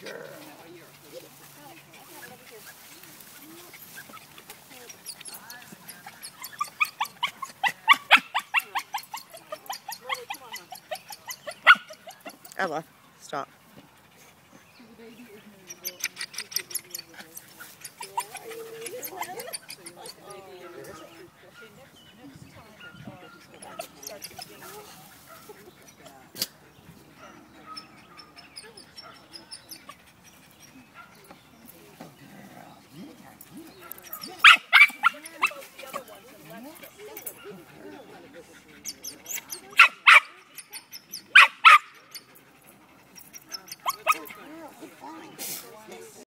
Girl. Ella, stop.